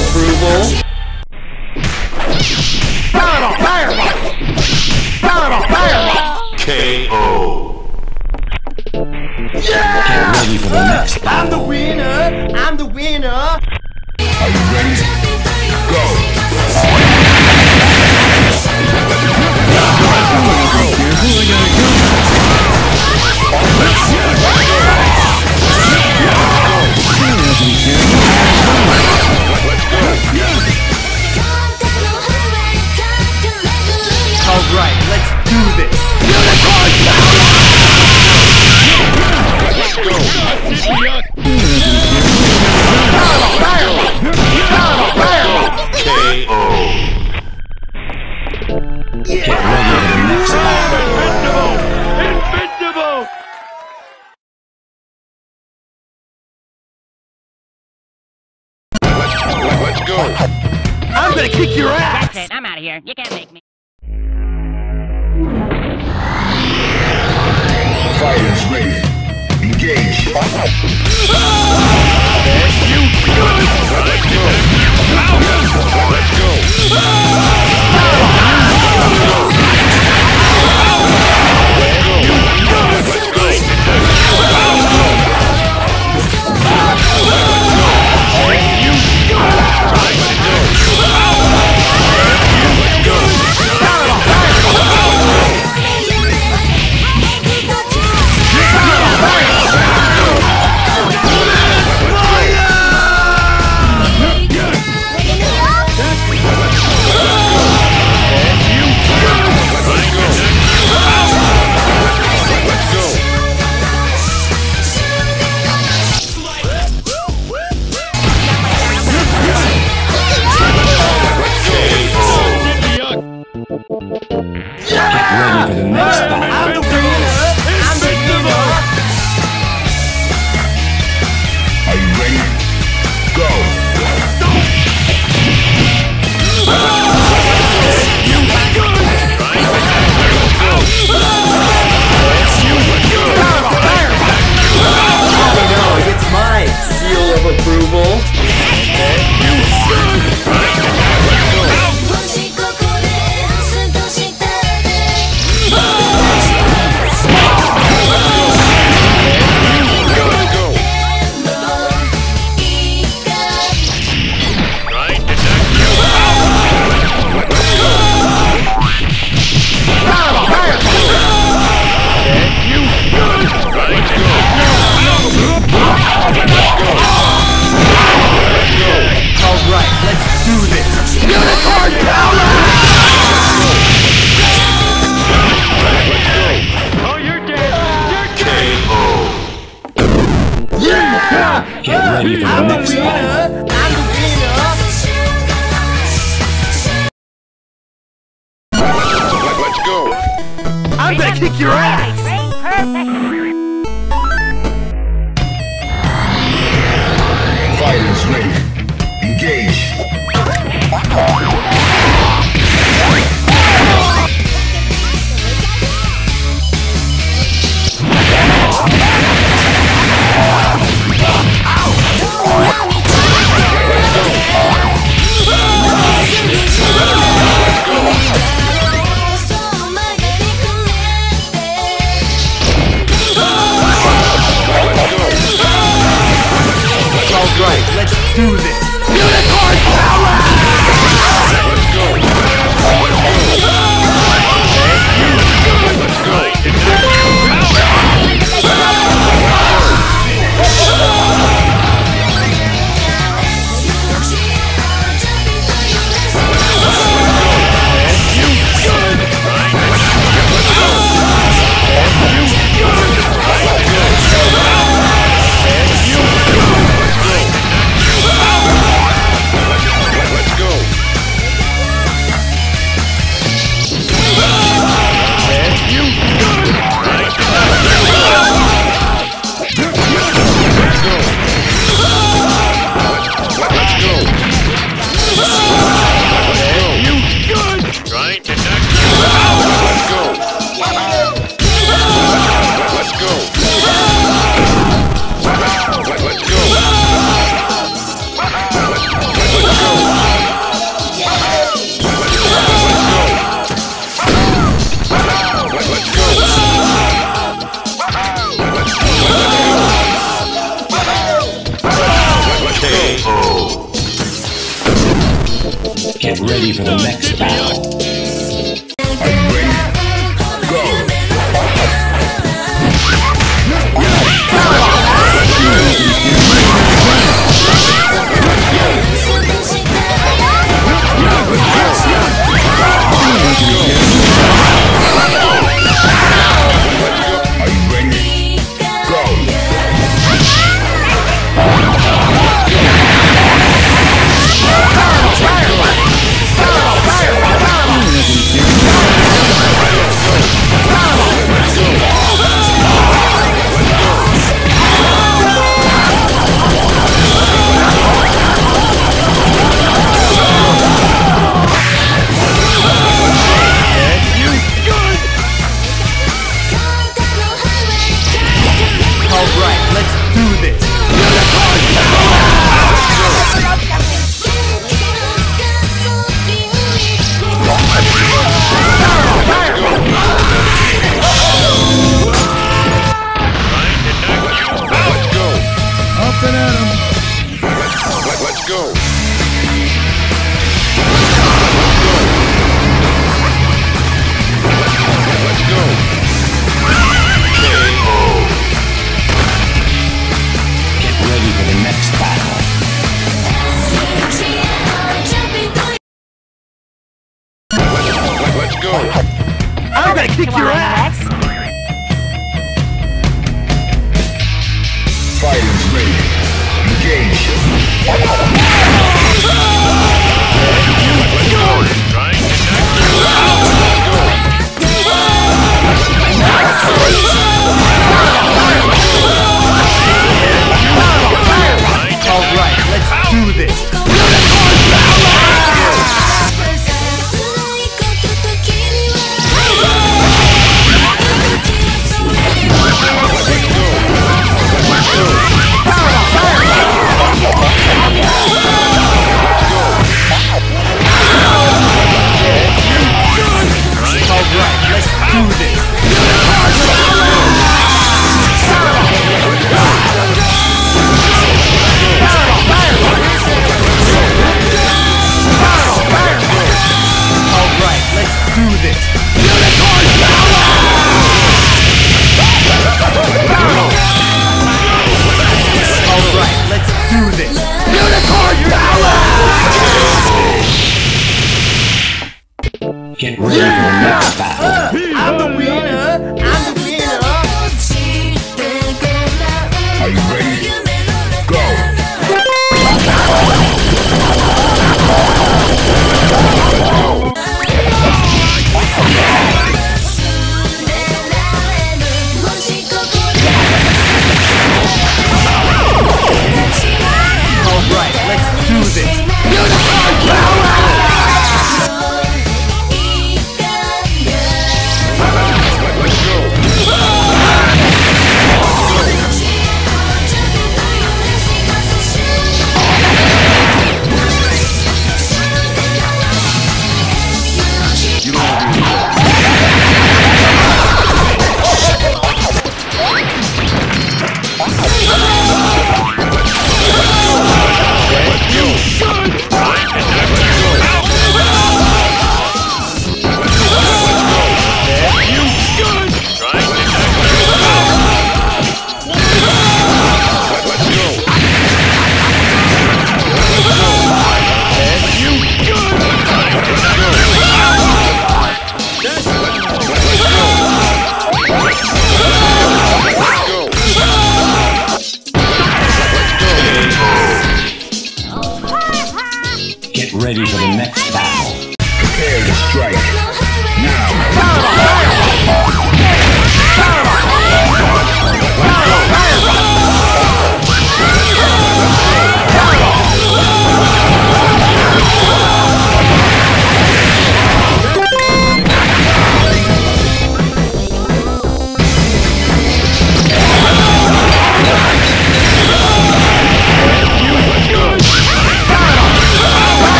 approval. of here. You can't make me. Fighters ready. Engage. Ah! you good! kick your ass!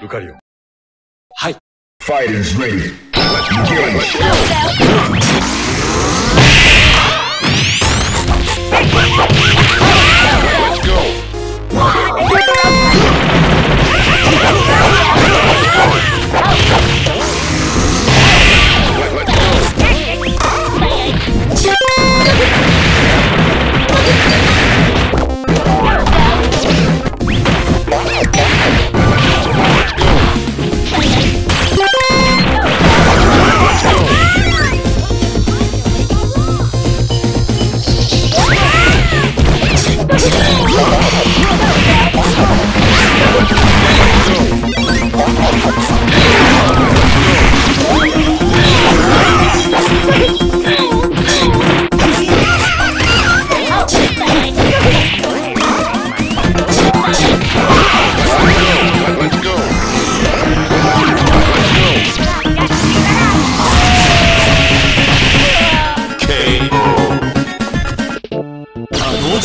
受かリオ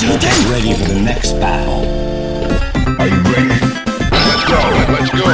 Get ready for the next battle. Are you ready? Let's go. Let- let's go.